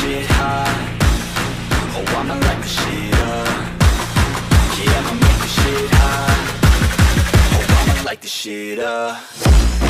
shit hot Oh, I'ma light the shit up. Yeah, I'ma make the shit hot Oh, I'ma light the shit up.